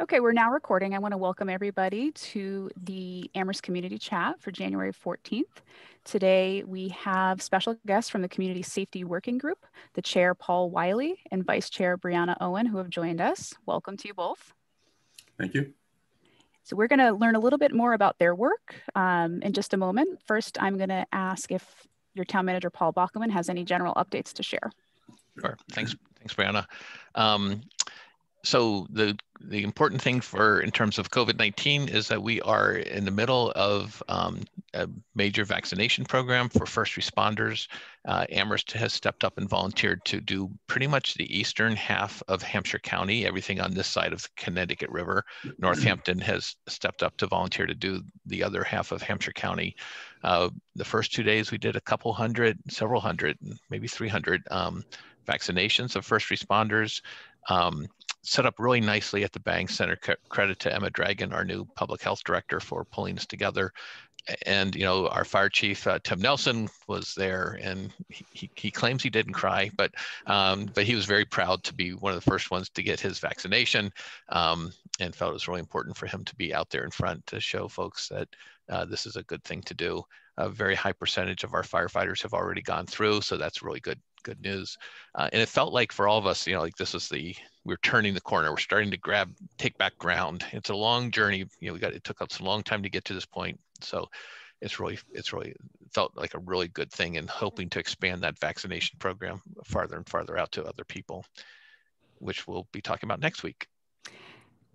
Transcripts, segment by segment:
Okay, we're now recording. I want to welcome everybody to the Amherst Community Chat for January 14th. Today we have special guests from the Community Safety Working Group, the Chair Paul Wiley and Vice Chair Brianna Owen, who have joined us. Welcome to you both. Thank you. So we're going to learn a little bit more about their work um, in just a moment. First, I'm going to ask if your town manager, Paul Bockelman, has any general updates to share. Sure. Thanks, thanks, Brianna. Um, so the the important thing for in terms of COVID-19 is that we are in the middle of um, a major vaccination program for first responders. Uh, Amherst has stepped up and volunteered to do pretty much the eastern half of Hampshire County, everything on this side of the Connecticut River. Northampton has stepped up to volunteer to do the other half of Hampshire County. Uh, the first two days we did a couple hundred, several hundred, maybe 300 um, vaccinations of first responders. Um, set up really nicely at the Bangs Center. credit to Emma Dragon, our new public health director, for pulling us together. And you know, our fire chief uh, Tim Nelson was there, and he, he, claims he didn't cry, but um, but he was very proud to be one of the first ones to get his vaccination, um, and felt it was really important for him to be out there in front to show folks that uh, this is a good thing to do. A very high percentage of our firefighters have already gone through, so that's really good good news. Uh, and it felt like for all of us, you know, like this is the we're turning the corner. We're starting to grab, take back ground. It's a long journey. You know, we got it took us a long time to get to this point. So it's really it's really felt like a really good thing and hoping to expand that vaccination program farther and farther out to other people, which we'll be talking about next week.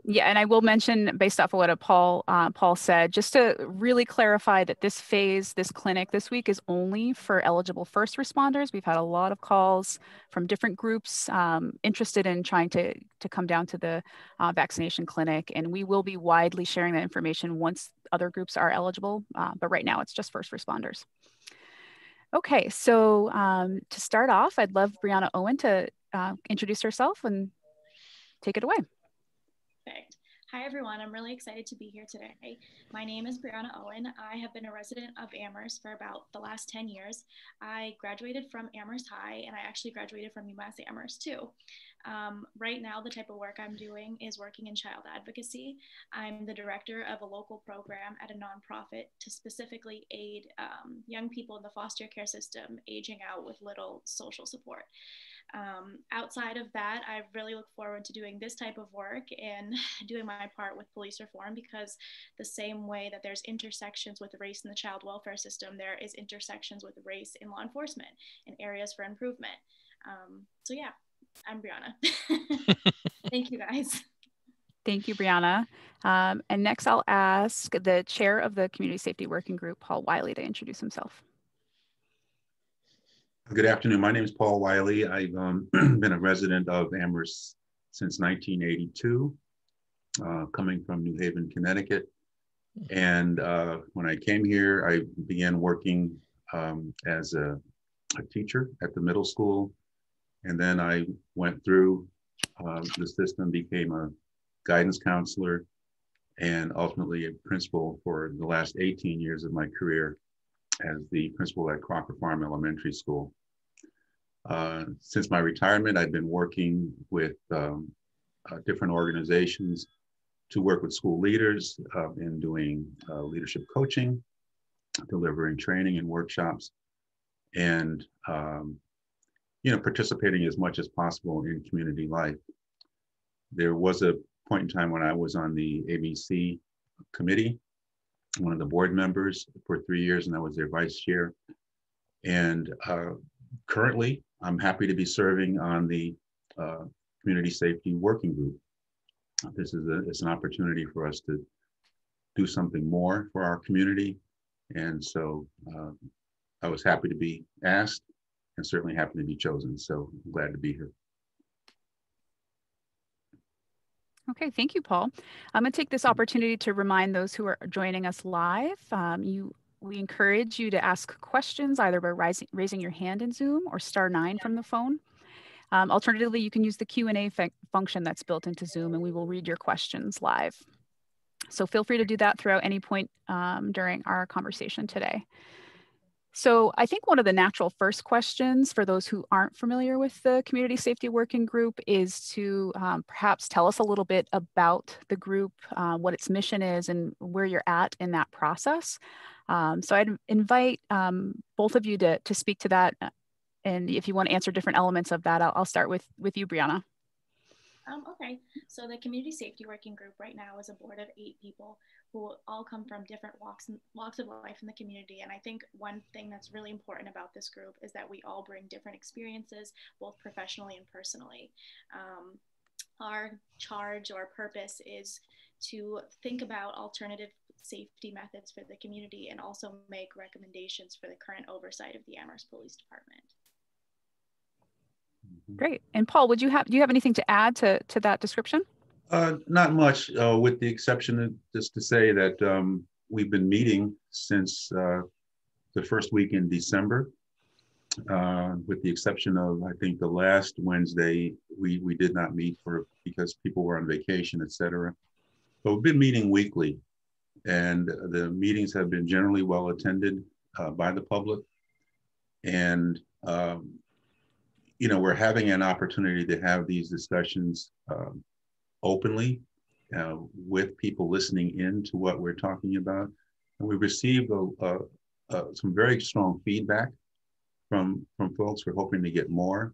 Yeah, and I will mention, based off of what Paul uh, Paul said, just to really clarify that this phase, this clinic this week is only for eligible first responders. We've had a lot of calls from different groups um, interested in trying to to come down to the uh, vaccination clinic, and we will be widely sharing that information once other groups are eligible. Uh, but right now, it's just first responders. Okay, so um, to start off, I'd love Brianna Owen to uh, introduce herself and take it away. Hi, everyone. I'm really excited to be here today. My name is Brianna Owen. I have been a resident of Amherst for about the last 10 years. I graduated from Amherst High and I actually graduated from UMass Amherst too. Um, right now, the type of work I'm doing is working in child advocacy. I'm the director of a local program at a nonprofit to specifically aid um, young people in the foster care system aging out with little social support. Um, outside of that, I really look forward to doing this type of work and doing my part with police reform because the same way that there's intersections with race in the child welfare system, there is intersections with race in law enforcement and areas for improvement. Um, so yeah, I'm Brianna. Thank you guys. Thank you, Brianna. Um, and next I'll ask the chair of the Community Safety Working Group, Paul Wiley, to introduce himself. Good afternoon. My name is Paul Wiley. I've um, been a resident of Amherst since 1982, uh, coming from New Haven, Connecticut. And uh, when I came here, I began working um, as a, a, teacher at the middle school. And then I went through uh, the system, became a guidance counselor, and ultimately a principal for the last 18 years of my career as the principal at Crocker Farm Elementary School. Uh, since my retirement, I've been working with um, uh, different organizations to work with school leaders uh, in doing uh, leadership coaching, delivering training and workshops, and um, you know participating as much as possible in community life. There was a point in time when I was on the ABC committee one of the board members for three years, and I was their vice chair. And uh, currently, I'm happy to be serving on the uh, Community Safety Working Group. This is a, it's an opportunity for us to do something more for our community. And so uh, I was happy to be asked and certainly happy to be chosen. So I'm glad to be here. Okay, thank you, Paul. I'm going to take this opportunity to remind those who are joining us live. Um, you, we encourage you to ask questions either by rising, raising your hand in Zoom or star nine from the phone. Um, alternatively, you can use the Q&A function that's built into Zoom and we will read your questions live. So feel free to do that throughout any point um, during our conversation today. So I think one of the natural first questions for those who aren't familiar with the Community Safety Working Group is to um, perhaps tell us a little bit about the group, uh, what its mission is, and where you're at in that process. Um, so I'd invite um, both of you to, to speak to that. Uh, and if you want to answer different elements of that, I'll, I'll start with, with you, Brianna. Um, okay, so the Community Safety Working Group right now is a board of eight people who all come from different walks walks of life in the community. And I think one thing that's really important about this group is that we all bring different experiences, both professionally and personally. Um, our charge or purpose is to think about alternative safety methods for the community and also make recommendations for the current oversight of the Amherst Police Department. Great. And Paul, would you have do you have anything to add to to that description? Uh, not much, uh, with the exception of just to say that um, we've been meeting since uh, the first week in December. Uh, with the exception of, I think, the last Wednesday, we we did not meet for because people were on vacation, et cetera. But we've been meeting weekly, and the meetings have been generally well attended uh, by the public. And um, you know, we're having an opportunity to have these discussions um, openly uh, with people listening in to what we're talking about. And we've received a, a, a, some very strong feedback from, from folks. We're hoping to get more.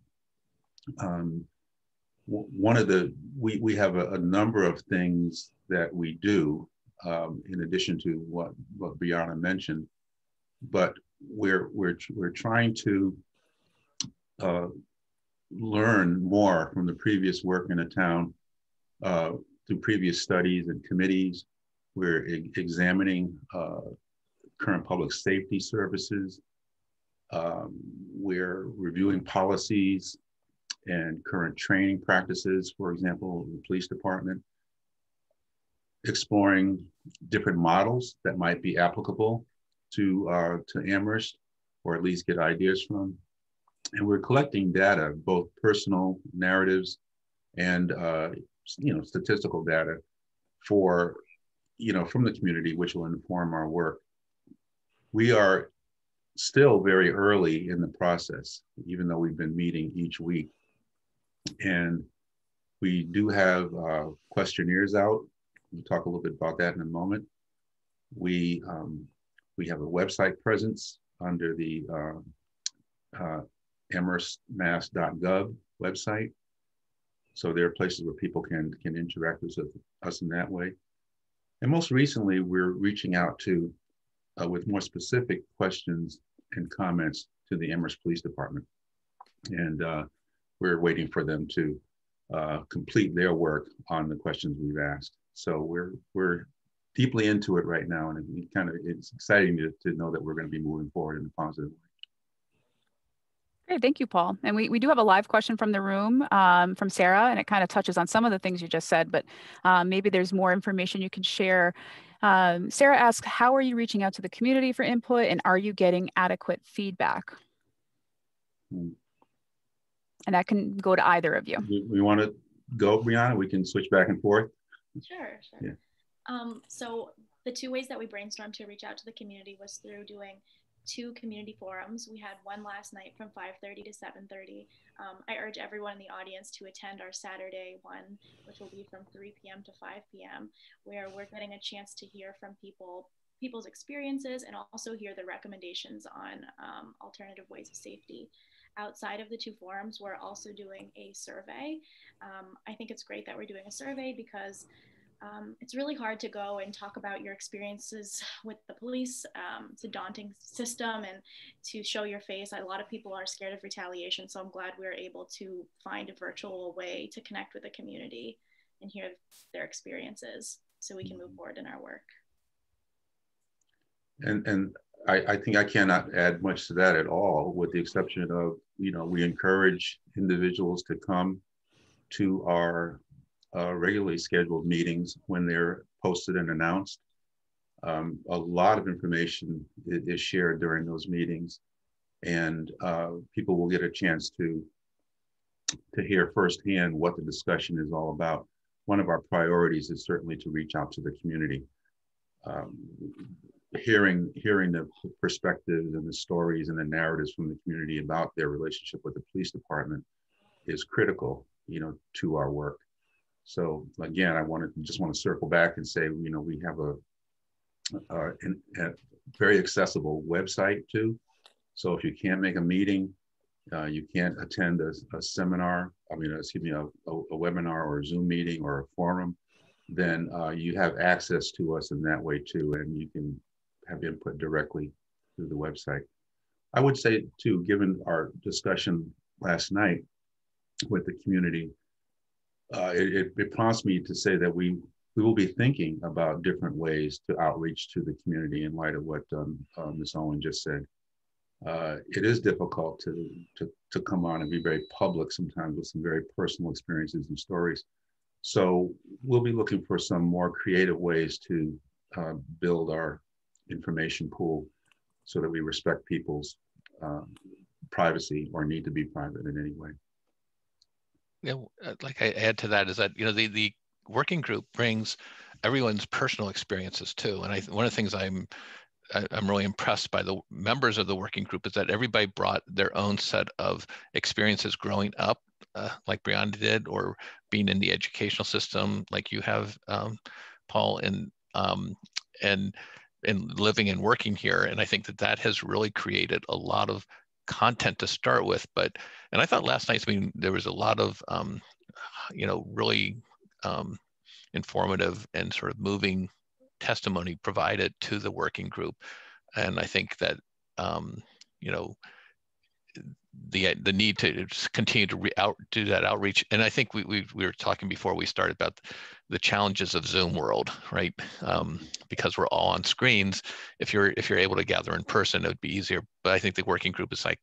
Um, one of the, we, we have a, number of things that we do um, in addition to what, what Brianna mentioned, but we're, we're, we're trying to uh, learn more from the previous work in a town uh, through previous studies and committees. We're e examining uh, current public safety services. Um, we're reviewing policies and current training practices, for example, the police department, exploring different models that might be applicable to, uh, to Amherst, or at least get ideas from. And we're collecting data, both personal narratives and uh, you know statistical data for you know from the community, which will inform our work. We are still very early in the process, even though we've been meeting each week, and we do have uh, questionnaires out. We'll talk a little bit about that in a moment. We um, we have a website presence under the uh, uh, amherstmass.gov website. So there are places where people can, can interact with us in that way. And most recently, we're reaching out to, uh, with more specific questions and comments to the Amherst Police Department. And uh, we're waiting for them to uh, complete their work on the questions we've asked. So we're, we're deeply into it right now. And it kind of, it's exciting to, to know that we're going to be moving forward in a positive way. Great, thank you, Paul. And we, we do have a live question from the room um, from Sarah, and it kind of touches on some of the things you just said, but um, maybe there's more information you can share. Um, Sarah asks, how are you reaching out to the community for input and are you getting adequate feedback? Hmm. And that can go to either of you. We, we want to go, Brianna? We can switch back and forth. Sure, sure. Yeah. Um, so the two ways that we brainstormed to reach out to the community was through doing two community forums. We had one last night from 5:30 to 7:30. Um, I urge everyone in the audience to attend our Saturday one, which will be from 3 p.m. to 5 p.m., where we're getting a chance to hear from people people's experiences and also hear the recommendations on um, alternative ways of safety. Outside of the two forums, we're also doing a survey. Um, I think it's great that we're doing a survey because um, it's really hard to go and talk about your experiences with the police. Um, it's a daunting system, and to show your face, a lot of people are scared of retaliation. So I'm glad we are able to find a virtual way to connect with the community and hear their experiences, so we can move forward in our work. And and I, I think I cannot add much to that at all, with the exception of you know we encourage individuals to come to our uh, regularly scheduled meetings when they're posted and announced. Um, a lot of information is, shared during those meetings, and uh, people will get a chance to to hear firsthand what the discussion is all about. One of our priorities is certainly to reach out to the community. Um, hearing hearing the perspectives and the stories and the narratives from the community about their relationship with the police department is critical, you know, to our work. So again, I wanted to just want to circle back and say, you know, we have a, a, a very accessible website too. So if you can't make a meeting, uh, you can't attend a, a, seminar, I mean, excuse me, a, a, webinar or a Zoom meeting or a forum, then uh, you have access to us in that way too, and you can have input directly through the website. I would say too, given our discussion last night with the community, uh, it, it, prompts me to say that we we will be thinking about different ways to outreach to the community in light of what um, uh, Ms. Owen just said. Uh, it is difficult to, to, to come on and be very public sometimes with some very personal experiences and stories. So we'll be looking for some more creative ways to uh, build our information pool so that we respect people's uh, privacy or need to be private in any way. Yeah, uh, like I add to that is that you know the the working group brings everyone's personal experiences too, and I one of the things I'm I'm really impressed by the members of the working group is that everybody brought their own set of experiences growing up, uh, like Brianna did, or being in the educational system, like you have, um, Paul, and um, and and living and working here. And I think that that has really created a lot of content to start with. But and I thought last night's meeting there was a lot of um, you know really um, informative and sort of moving testimony provided to the working group. And I think that um, you know the the need to continue to re- out, do that outreach. And I think we, we we were talking before we started about the challenges of Zoom world, right? Um, because we're all on screens. If you're if you're able to gather in person, it would be easier. But I think the working group is like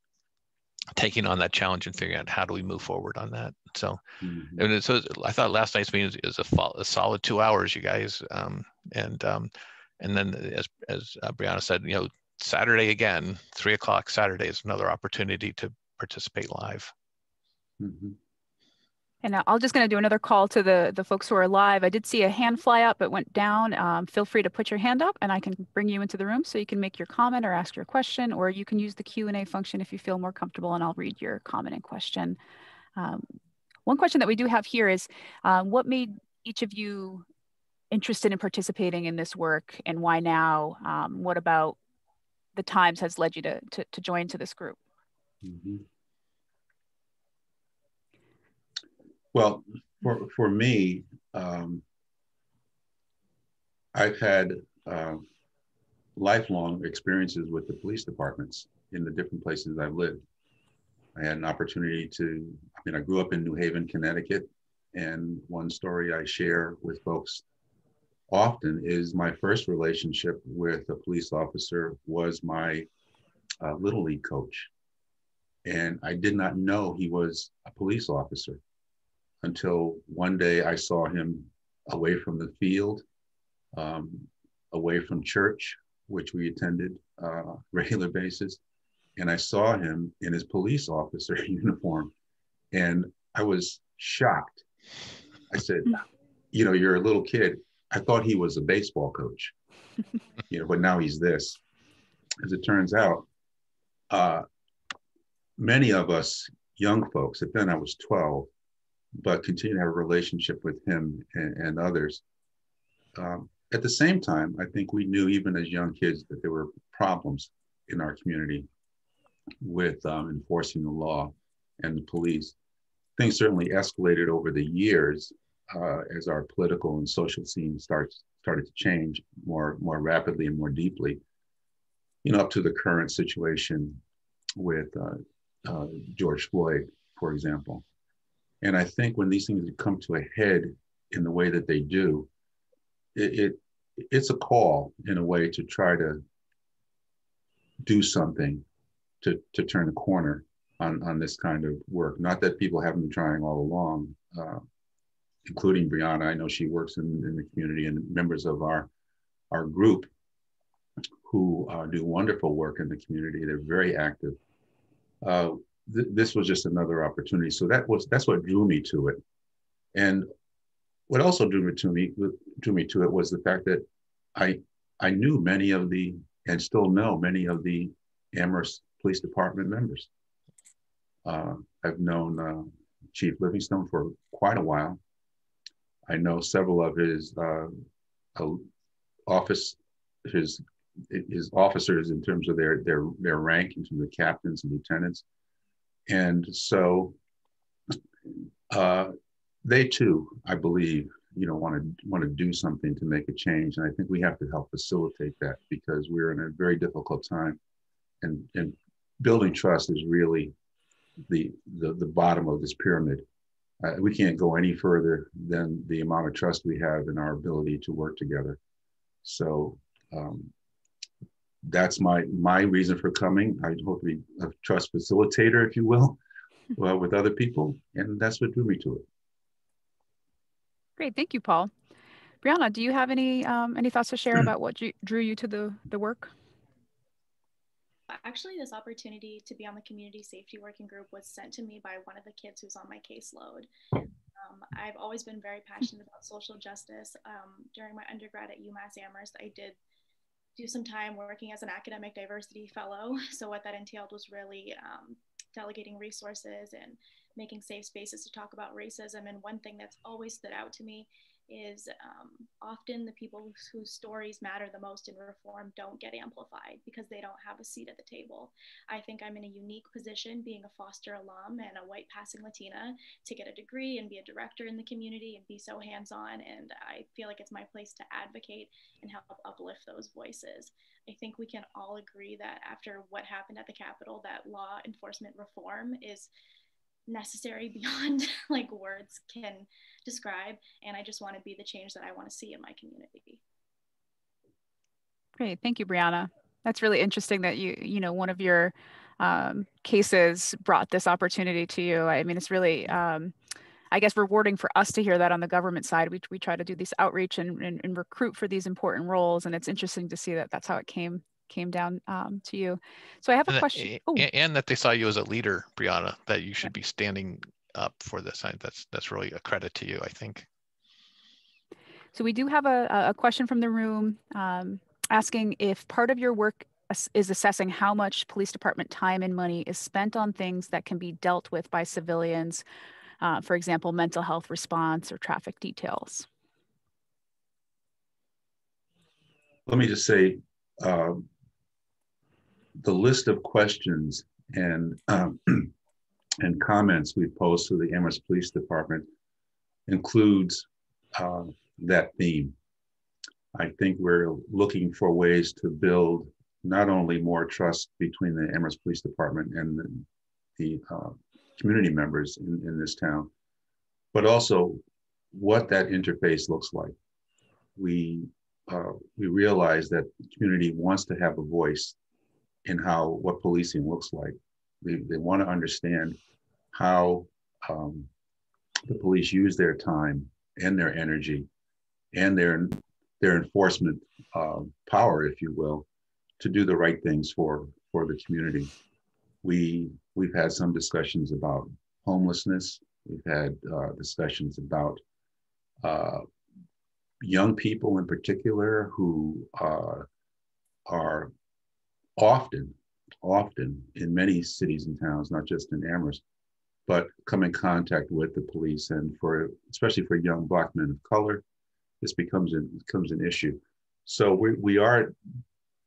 taking on that challenge and figuring out how do we move forward on that. So, mm-hmm. and so I thought last night's meeting is a, a solid two hours, you guys. Um, and um, and then as as uh, Brianna said, you know, Saturday again, three o'clock Saturday is another opportunity to participate live. Mm-hmm. And I'll just going to do another call to the, the folks who are live. I did see a hand fly up, it went down. Um, feel free to put your hand up and I can bring you into the room so you can make your comment or ask your question, or you can use the Q&A function if you feel more comfortable and I'll read your comment and question. Um, one question that we do have here is, um, what made each of you interested in participating in this work and why now? Um, what about the times has led you to, to, to join to this group? Mm -hmm. Well, for, for me, um, I've had uh, lifelong experiences with the police departments in the different places I've lived. I had an opportunity to, I mean, I grew up in New Haven, Connecticut, and one story I share with folks often is my first relationship with a police officer was my uh, Little League coach. And I did not know he was a police officer until one day I saw him away from the field, um, away from church, which we attended uh, regular basis. And I saw him in his police officer uniform. And I was shocked. I said, You know, you're a little kid. I thought he was a baseball coach, you know, but now he's this. As it turns out, uh, many of us young folks, at then I was 12, but continue to have a relationship with him and, and others. Um, at the same time, I think we knew even as young kids that there were problems in our community with um, enforcing the law and the police. Things certainly escalated over the years uh, as our political and social scene starts started to change more more rapidly and more deeply. You know, up to the current situation with uh, uh, George Floyd, for example. And I think when these things come to a head in the way that they do, it, it it's a call in a way to try to do something to to turn the corner on on this kind of work. Not that people haven't been trying all along, uh, including Brianna. I know she works in, in the community and members of our our group who uh, do wonderful work in the community. They're very active. Uh, th- this was just another opportunity. So that was that's what drew me to it. And what also drew me to me drew me to it was the fact that I I knew many of the, and still know many of the Amherst Police Department members. Uh, I've known uh, Chief Livingstone for quite a while. I know several of his uh, office, his his officers in terms of their their their rank, in terms of captains and lieutenants, and so uh, they too, I believe, you know, want to want to do something to make a change, and I think we have to help facilitate that because we're in a very difficult time, and and building trust is really the the, the bottom of this pyramid. Uh, we can't go any further than the amount of trust we have in our ability to work together. So um, that's my my reason for coming. I hope to be a trust facilitator, if you will, well, with other people, and that's what drew me to it. Great, thank you, Paul. Brianna, do you have any um, any thoughts to share about what drew you to the the work? Actually, this opportunity to be on the community safety working group was sent to me by one of the kids who's on my caseload. Um, I've always been very passionate about social justice. Um, during my undergrad at UMass Amherst, I did do some time working as an academic diversity fellow. So, what that entailed was really um, delegating resources and making safe spaces to talk about racism. And one thing that's always stood out to me is um, often the people whose stories matter the most in reform don't get amplified because they don't have a seat at the table. I think I'm in a unique position being a Foster alum and a white passing Latina to get a degree and be a director in the community and be so hands on. And I feel like it's my place to advocate and help uplift those voices. I think we can all agree that after what happened at the Capitol, that law enforcement reform is necessary beyond like words can describe and i just want to be the change that i want to see in my community. Great thank you brianna. That's really interesting that you you know one of your um, cases brought this opportunity to you. I mean it's really um, i guess rewarding for us to hear that on the government side. We, we try to do these outreach and, and, and recruit for these important roles and it's interesting to see that that's how it came came down um, to you. So I have a and question. That, oh. and, that they saw you as a leader, Brianna, that you should be standing up for this. I, that's that's really a credit to you, I think. So we do have a, a question from the room um, asking if part of your work is assessing how much police department time and money is spent on things that can be dealt with by civilians, uh, for example, mental health response or traffic details. Let me just say, um, the list of questions and um, and comments we post to the Amherst Police Department includes uh, that theme. I think we're looking for ways to build not only more trust between the Amherst Police Department and the, the uh, community members in, in this town, but also what that interface looks like. We uh, we realize that the community wants to have a voice in how what policing looks like. They, they want to understand how um, the police use their time and their energy and their their enforcement uh, power, if you will, to do the right things for for the community. We we've had some discussions about homelessness. We've had uh, discussions about uh, young people in particular who uh, are often, often in many cities and towns, not just in Amherst, but come in contact with the police. And for especially for young black men of color, this becomes an becomes an issue. So we, we are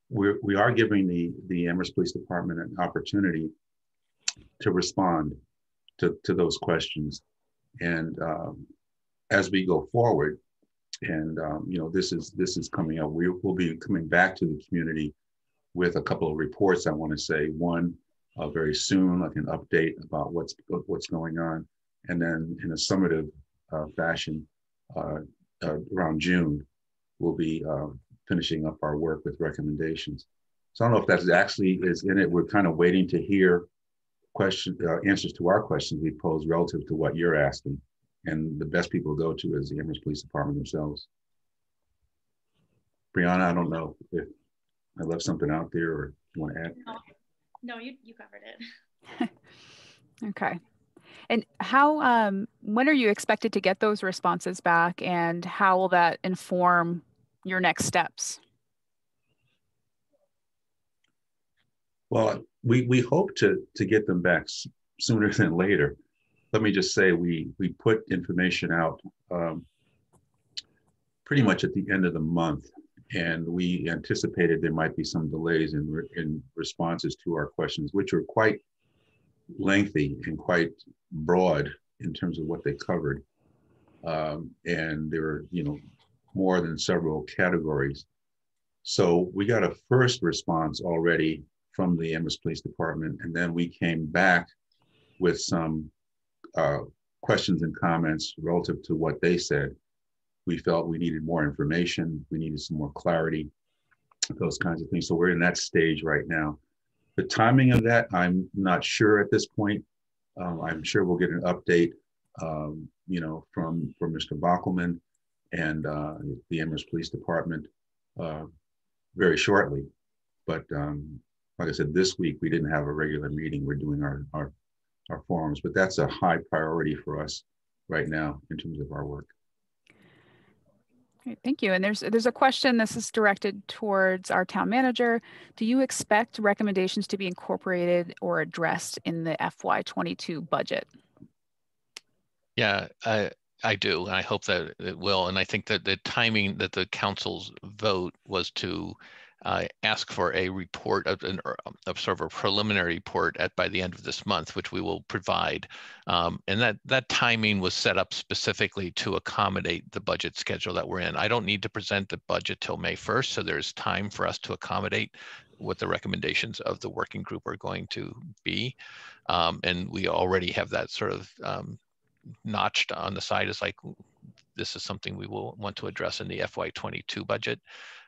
we're, we are giving the the Amherst Police Department an opportunity to respond to, to those questions. And um, as we go forward, and um, you know this is this is coming up. We will be coming back to the community with a couple of reports. I want to say one uh, very soon, like an update about what's what's going on, and then in a summative uh, fashion uh, uh around June, we'll be uh, finishing up our work with recommendations. So I don't know if that's actually is in it. We're kind of waiting to hear question uh, answers to our questions we pose relative to what you're asking and the best people to go to is the Amherst Police Department themselves. Brianna, I don't know if I left something out there or you want to add? No, no you, you covered it. okay. And how, um, when are you expected to get those responses back and how will that inform your next steps? Well, we, we hope to, to get them back sooner than later. Let me just say we, we put information out um, pretty much at the end of the month and we anticipated there might be some delays in, re in responses to our questions, which were quite lengthy and quite broad in terms of what they covered. Um, and there were, you know, more than several categories. So we got a first response already from the Amherst Police Department, and then we came back with some uh, questions and comments relative to what they said. We felt we needed more information, we needed some more clarity, those kinds of things. So we're in that stage right now. The timing of that, I'm not sure at this point. Um, I'm sure we'll get an update, um, you know, from from Mr. Bockelman and uh, the Amherst Police Department uh, very shortly. But um, like I said, this week we didn't have a regular meeting. We're doing our, our our forums, but that's a high priority for us right now in terms of our work. Great, thank you. And there's there's a question. This is directed towards our town manager. Do you expect recommendations to be incorporated or addressed in the FY22 budget? Yeah, I I do. I hope that it will. And I think that the timing that the council's vote was to uh, ask for a report of, an, of sort of a preliminary report at by the end of this month, which we will provide. Um, and that that timing was set up specifically to accommodate the budget schedule that we're in. I don't need to present the budget till May 1st, so there's time for us to accommodate what the recommendations of the working group are going to be. Um, and we already have that sort of um, notched on the side as like this is something we will want to address in the FY22 budget.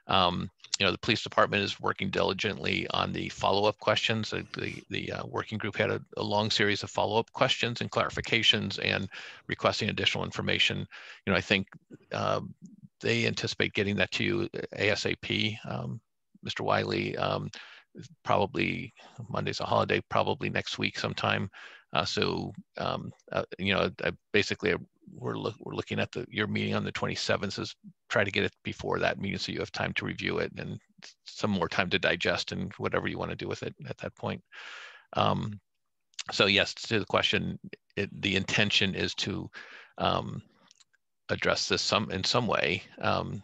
Um, you know, the police department is working diligently on the follow-up questions. The, the, uh, working group had a, a, long series of follow-up questions and clarifications and requesting additional information. You know, I think um, they anticipate getting that to you ASAP, um, Mr. Wiley, um, probably Monday's a holiday, probably next week sometime. Uh, so, um, uh, you know, I basically we're, look, we're looking at the your meeting on the 27th is try to get it before that meeting so you have time to review it and some more time to digest and whatever you want to do with it at that point. Um, so yes, to the question, it, the intention is to um, address this some in some way um,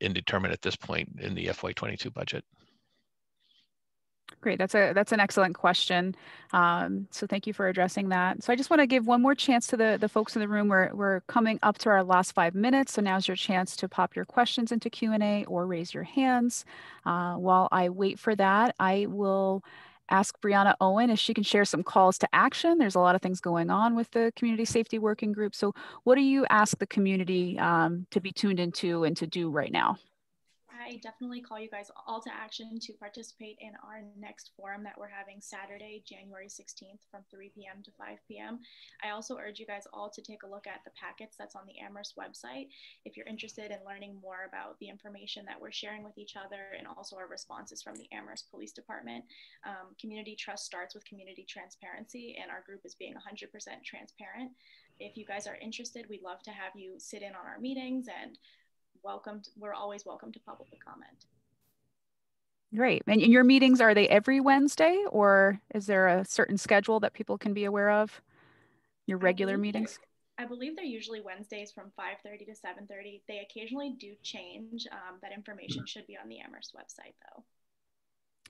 indeterminate at this point in the FY22 budget. Great. That's a that's an excellent question. Um, so thank you for addressing that. So I just want to give one more chance to the the folks in the room. We're we're coming up to our last five minutes. So now's your chance to pop your questions into Q and A or raise your hands. Uh, while I wait for that, I will ask Brianna Owen if she can share some calls to action. There's a lot of things going on with the community safety working group. So what do you ask the community um, to be tuned into and to do right now? I definitely call you guys all to action to participate in our next forum that we're having Saturday, January 16th from 3 p.m. to 5 p.m. I also urge you guys all to take a look at the packets that's on the Amherst website if you're interested in learning more about the information that we're sharing with each other and also our responses from the Amherst Police Department. Um, community trust starts with community transparency, and our group is being 100% transparent. If you guys are interested, we'd love to have you sit in on our meetings and welcomed. We're always welcome to public comment. Great. And your meetings, are they every Wednesday or is there a certain schedule that people can be aware of? Your regular meetings? I believe they're usually Wednesdays from 5.30 to 7.30. They occasionally do change. Um, that information should be on the Amherst website though.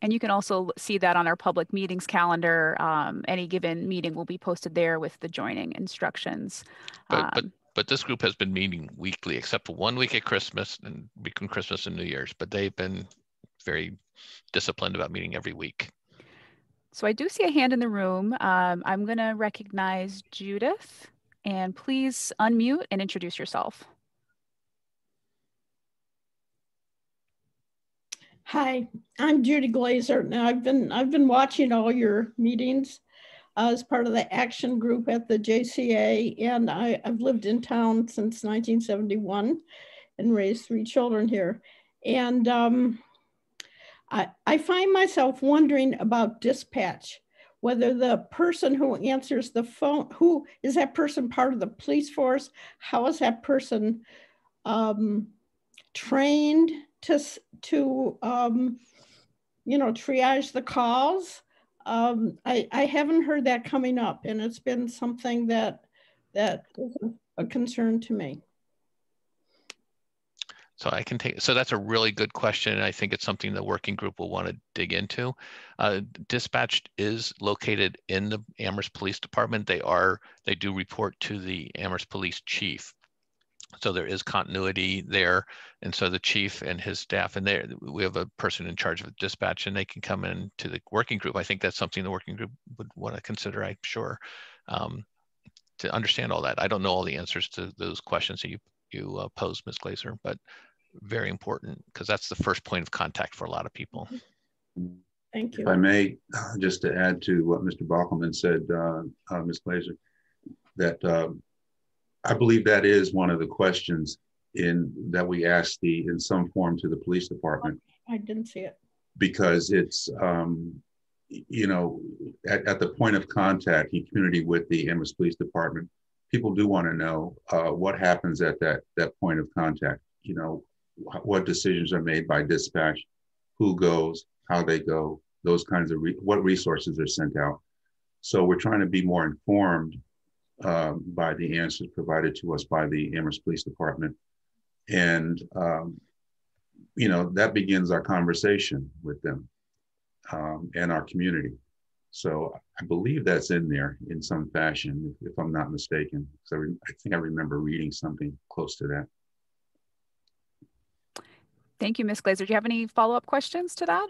And you can also see that on our public meetings calendar. Um, any given meeting will be posted there with the joining instructions. But, um, but but this group has been meeting weekly, except for one week at Christmas and between Christmas and New Year's. But they've been very disciplined about meeting every week. So I do see a hand in the room. Um, I'm going to recognize Judith, and please unmute and introduce yourself. Hi, I'm Judy Glazer. Now I've been I've been watching all your meetings as part of the action group at the JCA. And I, I've lived in town since 1971 and raised three children here. And um, I, I find myself wondering about dispatch, whether the person who answers the phone, who is that person part of the police force? How is that person um, trained to, to um, you know, triage the calls. Um, I, I haven't heard that coming up and it's been something that, that is a concern to me. So I can take, so that's a really good question. And I think it's something the working group will want to dig into. Uh, dispatch is located in the Amherst Police Department. They are, they do report to the Amherst Police Chief. So there is continuity there. And so the chief and his staff and there, we have a person in charge of dispatch and they can come in to the working group. I think that's something the working group would want to consider, I'm sure, um, to understand all that. I don't know all the answers to those questions that you, you uh, posed, Ms. Glazer, but very important because that's the first point of contact for a lot of people. Thank you. If I may, uh, just to add to what Mr. Bockelman said, uh, uh, Ms. Glazer, that uh, I believe that is one of the questions in that we asked the in some form to the police department. I didn't see it because it's um, you know at, at, the point of contact in community with the Amherst Police Department, people do want to know uh, what happens at that that point of contact. You know, what decisions are made by dispatch, who goes, how they go, those kinds of re- what resources are sent out. So we're trying to be more informed um, by the answers provided to us by the Amherst Police Department, and um, you know that begins our conversation with them um, and our community. So I believe that's in there in some fashion, if, if I'm not mistaken. So I, re- I think I remember reading something close to that. Thank you, Ms. Glazer. Do you have any follow-up questions to that?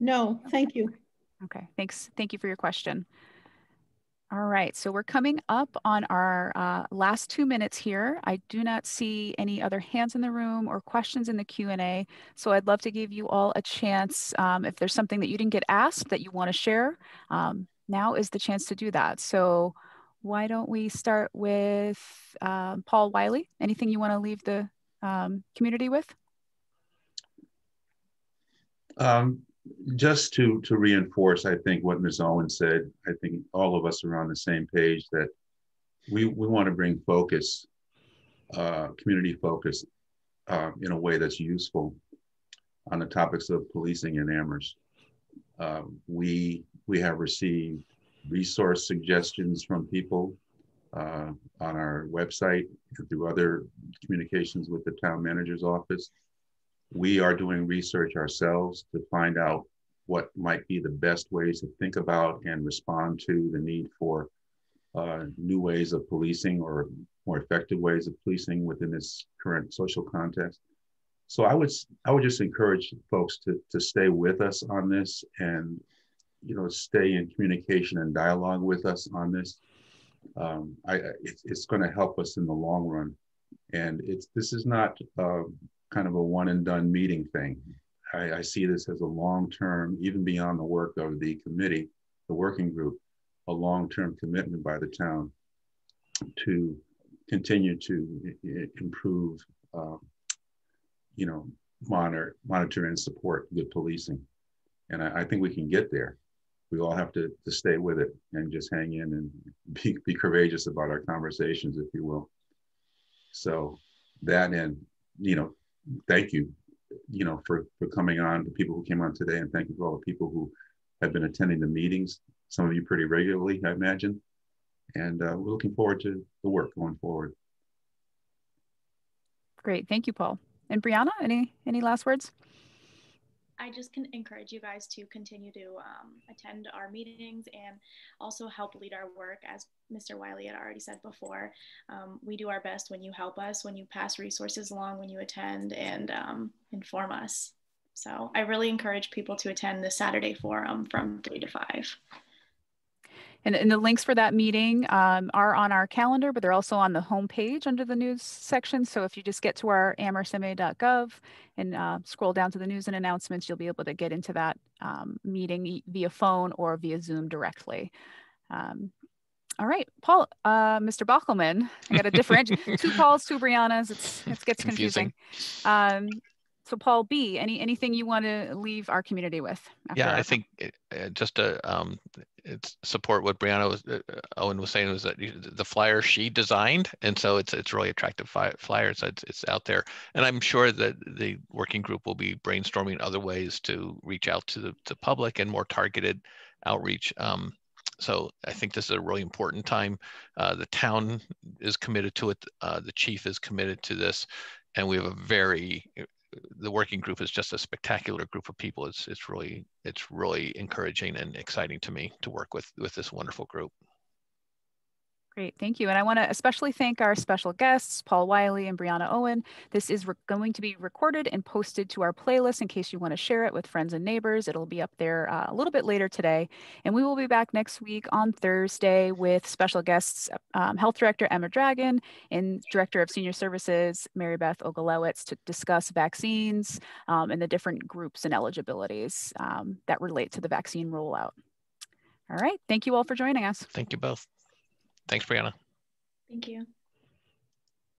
No, thank you. Okay, thanks. Thank you for your question. All right, so we're coming up on our uh, last two minutes here. I do not see any other hands in the room or questions in the Q&A, so I'd love to give you all a chance. Um, if there's something that you didn't get asked that you want to share, um, now is the chance to do that. So why don't we start with um, Paul Wiley? Anything you want to leave the um, community with? Um, just to to reinforce, I think what Ms. Owen said. I think all of us are on the same page that we we want to bring focus, uh, community focus, uh, in a way that's useful on the topics of policing in Amherst. Uh, we we have received resource suggestions from people uh, on our website and through other communications with the town manager's office. We are doing research ourselves to find out what might be the best ways to think about and respond to the need for uh, new ways of policing or more effective ways of policing within this current social context. So I would I would just encourage folks to to stay with us on this and you know, stay in communication and dialogue with us on this. Um, I, it's, it's going to help us in the long run. And it's this is not uh, kind of a one and done meeting thing. I, I see this as a long term, even beyond the work of the committee, the working group, a long term commitment by the town to continue to improve, uh, you know, monitor, monitor and support good policing. And I, I think we can get there we all have to, to stay with it and just hang in and be, be courageous about our conversations, if you will. So that and, you know, thank you, you know, for, for coming on, the people who came on today, and thank you for all the people who have been attending the meetings, some of you pretty regularly, I imagine. And uh, we're looking forward to the work going forward. Great, thank you, Paul. And Brianna, any any last words? I just can encourage you guys to continue to um, attend our meetings and also help lead our work. As Mr. Wiley had already said before, um, we do our best when you help us, when you pass resources along, when you attend and um, inform us. So I really encourage people to attend the Saturday forum from three to five. And, and the links for that meeting um, are on our calendar, but they're also on the homepage under the news section. So if you just get to our amherstma.gov and uh, scroll down to the news and announcements, you'll be able to get into that um, meeting via phone or via Zoom directly. Um, all right, Paul, uh, Mr. Bockelman, I got a different two Pauls, two Briannas. It's it gets confusing. confusing. So Paul B, any anything you want to leave our community with? Yeah, I think uh, just to um, it's support what Brianna was, uh, Owen was saying was that the flyer she designed, and so it's it's really attractive flyer. So it's it's out there, and I'm sure that the working group will be brainstorming other ways to reach out to the to public and more targeted outreach. Um, so I think this is a really important time. Uh, the town is committed to it. Uh, the chief is committed to this, and we have a very the working group is just a spectacular group of people. It's it's really it's really encouraging and exciting to me to work with with this wonderful group. Great, thank you. And I want to especially thank our special guests, Paul Wiley and Brianna Owen. This is going to be recorded and posted to our playlist in case you want to share it with friends and neighbors. It'll be up there uh, a little bit later today. And we will be back next week on Thursday with special guests, um, Health Director Emma Dragon and Director of Senior Services, Mary Beth Ogulewicz, to discuss vaccines um, and the different groups and eligibilities um, that relate to the vaccine rollout. All right, thank you all for joining us. Thank you both. Thanks, Brianna. Thank you.